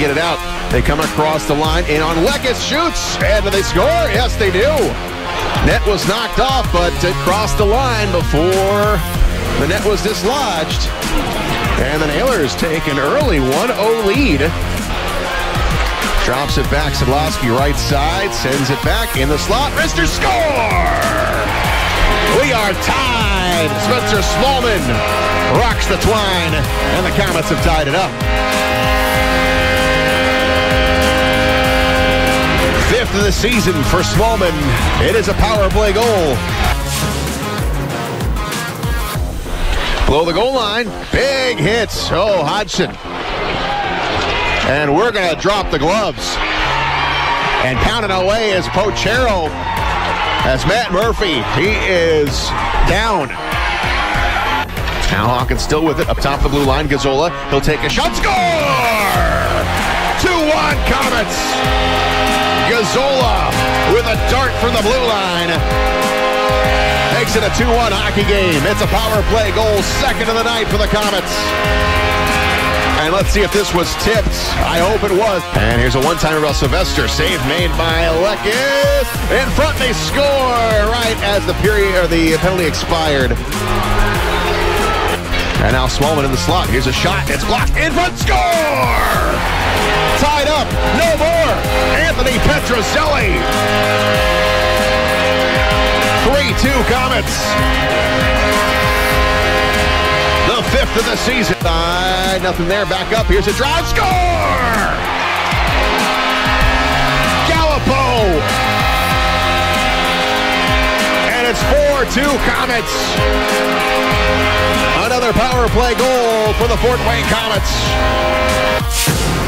get it out. They come across the line, and on Leckis shoots, and do they score? Yes, they do. Net was knocked off, but it crossed the line before the net was dislodged. And the Nailers take an early 1-0 lead. Drops it back, Szydlowski right side, sends it back in the slot. Rister score! We are tied. Spencer Smallman rocks the twine, and the Komets have tied it up. Of the season for Smallman. It is a power play goal. Below the goal line, big hits. Oh, Hodgson. And we're going to drop the gloves. And pounding away is Pochero. As Matt Murphy, he is down. Now Hawkins still with it up top the blue line. Gazzola, he'll take a shot. Score! 2-1 Komets. Gazzola with a dart from the blue line. Makes it a 2-1 hockey game. It's a power play goal, second of the night for the Komets. And let's see if this was tipped. I hope it was. And here's a one-timer by Sylvester. Save made by Leckis. In front, they score right as the period or the penalty expired. And now Smallman in the slot. Here's a shot. It's blocked. In front, score! Tied up. No more. Anthony Petruzzelli. 3-2 Komets. The fifth of the season. Uh, nothing there. Back up. Here's a drive. Score! Gallipo. And it's 4-2 Komets. Another power play goal for the Fort Wayne Komets.